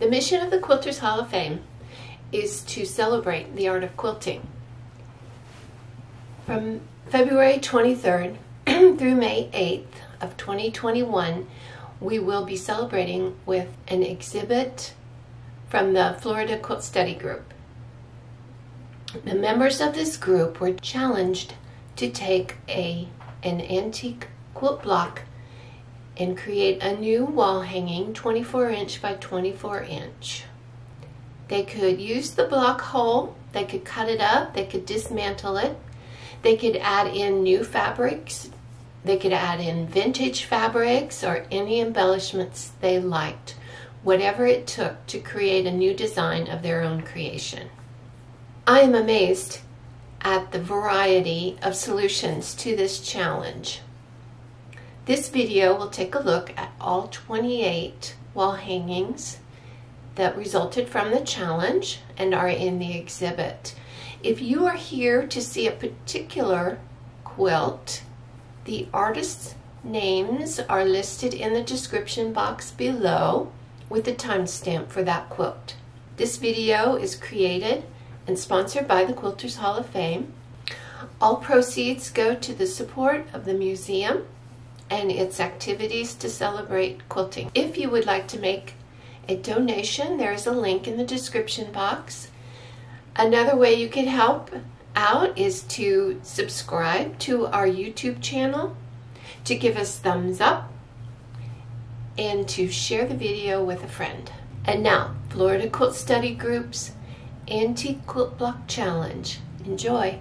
The mission of the Quilters Hall of Fame is to celebrate the art of quilting. From February 23rd through May 8th of 2021, we will be celebrating with an exhibit from the Florida Quilt Study Group. The members of this group were challenged to take a an antique quilt block and create a new wall hanging 24 inch by 24 inch. They could use the block whole, they could cut it up, they could dismantle it, they could add in new fabrics, they could add in vintage fabrics or any embellishments they liked, whatever it took to create a new design of their own creation. I am amazed at the variety of solutions to this challenge. This video will take a look at all 28 wall hangings that resulted from the challenge and are in the exhibit. If you are here to see a particular quilt, the artist's names are listed in the description box below with the timestamp for that quilt. This video is created and sponsored by the Quilters Hall of Fame. All proceeds go to the support of the museum and its activities to celebrate quilting. If you would like to make a donation, there is a link in the description box. Another way you can help out is to subscribe to our YouTube channel, to give us thumbs up, and to share the video with a friend. And now, Florida Quilt Study Group's Antique Quilt Block Challenge. Enjoy!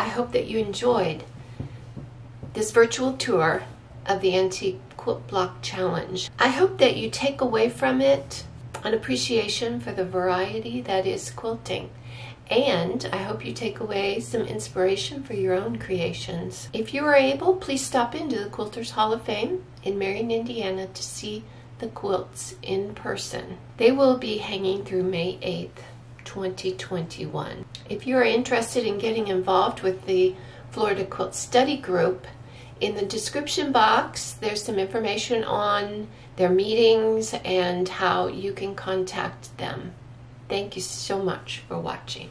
I hope that you enjoyed this virtual tour of the Antique Quilt Block Challenge. I hope that you take away from it an appreciation for the variety that is quilting. And I hope you take away some inspiration for your own creations. If you are able, please stop into the Quilters Hall of Fame in Marion, Indiana to see the quilts in person. They will be hanging through May 8th, 2021. If you are interested in getting involved with the Florida Quilt Study Group, in the description box, there's some information on their meetings and how you can contact them. Thank you so much for watching.